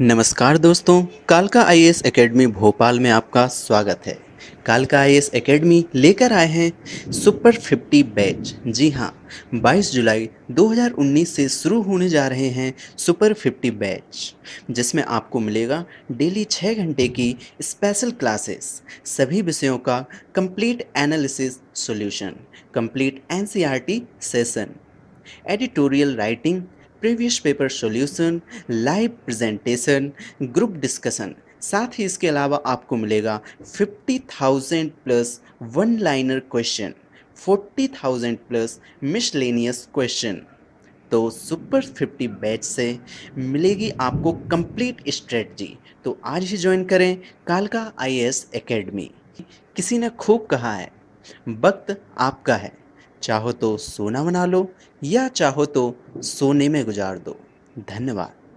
नमस्कार दोस्तों, कालका आईएएस एकेडमी भोपाल में आपका स्वागत है। कालका आईएएस एकेडमी लेकर आए हैं सुपर 50 बैच। जी हाँ 22 जुलाई 2019 से शुरू होने जा रहे हैं सुपर 50 बैच, जिसमें आपको मिलेगा डेली छः घंटे की स्पेशल क्लासेस, सभी विषयों का complete analysis solution, complete NCERT session, editorial writing previous paper solution, live presentation, group discussion. साथ ही इसके अलावा आपको मिलेगा fifty thousand plus one liner question, forty thousand plus miscellaneous question. तो सुपर फिफ्टी बैच से मिलेगी आपको कंप्लीट स्ट्रेटजी। तो आज ही ज्वाइन करें कालका आईएएस एकेडमी। किसी ने खूब कहा है, वक्त आपका है। चाहो तो सोना बना लो या चाहो तो सोने में गुजार दो। धन्यवाद।